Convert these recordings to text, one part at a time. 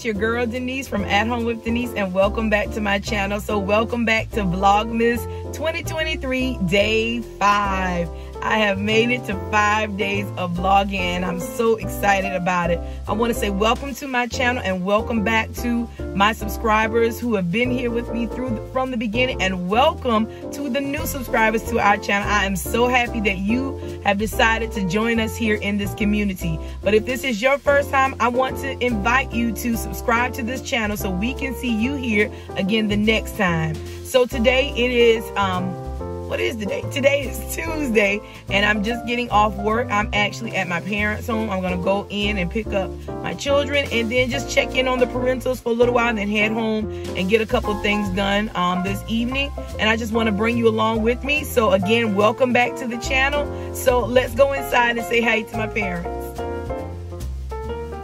it's your girl Denise from At Home with Denise, and welcome back to my channel. So, welcome back to Vlogmas 2023, day five. I have made it to five days of vlogging and I'm so excited about it. I want to say welcome to my channel and welcome back to my subscribers who have been here with me through the, from the beginning and welcome to the new subscribers to our channel. I am so happy that you have decided to join us here in this community. But if this is your first time, I want to invite you to subscribe to this channel so we can see you here again the next time. So today it is um, what is the day? Today is Tuesday and I'm just getting off work. I'm actually at my parents' home. I'm gonna go in and pick up my children and then just check in on the parentals for a little while and then head home and get a couple things done um, this evening. And I just wanna bring you along with me. So again, welcome back to the channel. So let's go inside and say hi to my parents.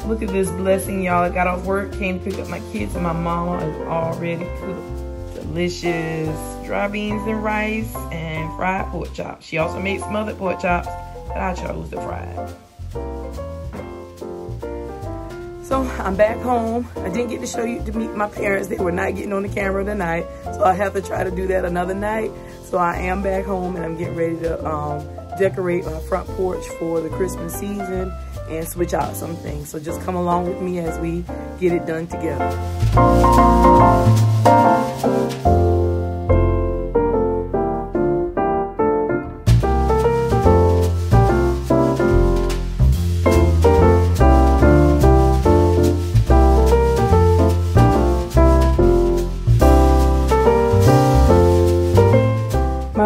Look at this blessing, y'all. I got off work, came to pick up my kids and my mama is already cooked delicious dry beans and rice and fried pork chops. She also made smothered pork chops, but I chose the fried. So I'm back home. I didn't get to show you to meet my parents. They were not getting on the camera tonight. So I have to try to do that another night. So I am back home and I'm getting ready to um, decorate my front porch for the Christmas season and switch out some things. So just come along with me as we get it done together. My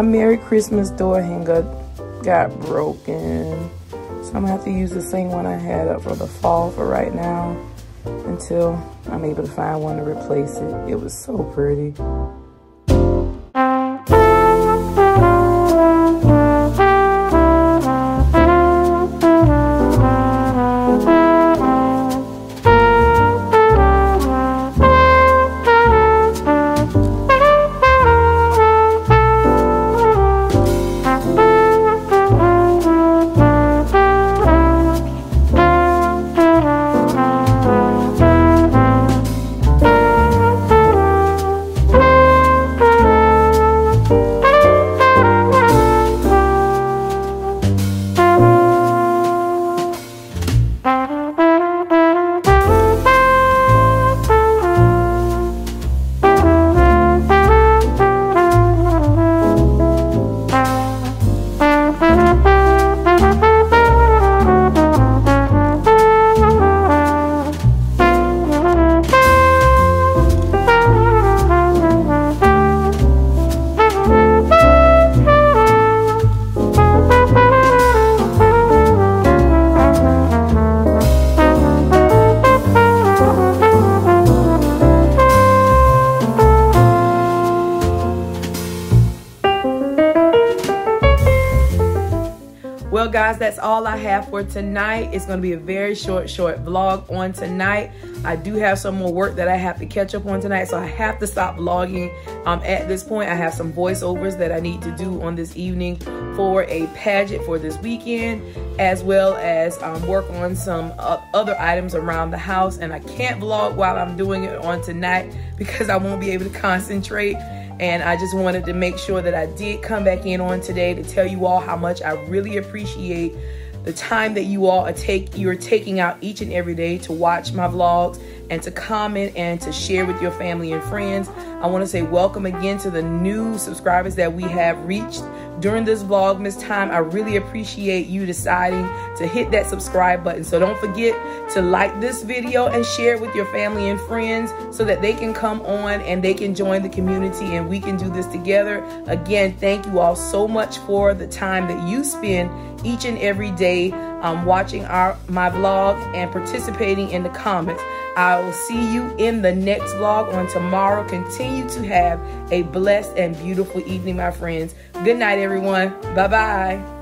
Merry Christmas door hanger got broken. So I'm gonna have to use the same one I had up for the fall for right now until I'm able to find one to replace it. It was so pretty. Well, guys, that's all I have for tonight. It's going to be a very short, short vlog on tonight. I do have some more work that I have to catch up on tonight, so I have to stop vlogging um, at this point. I have some voiceovers that I need to do on this evening for a pageant for this weekend, as well as um, work on some uh, other items around the house. And I can't vlog while I'm doing it on tonight because I won't be able to concentrate and I just wanted to make sure that I did come back in on today to tell you all how much I really appreciate the time that you all are take you're taking out each and every day to watch my vlogs and to comment and to share with your family and friends. I want to say welcome again to the new subscribers that we have reached during this Vlogmas time. I really appreciate you deciding to hit that subscribe button. So don't forget to like this video and share it with your family and friends so that they can come on and they can join the community and we can do this together. Again, thank you all so much for the time that you spend each and every day um, watching our my vlog and participating in the comments. I will see you in the next vlog on tomorrow. Continue to have a blessed and beautiful evening, my friends. Good night, everyone. Bye-bye.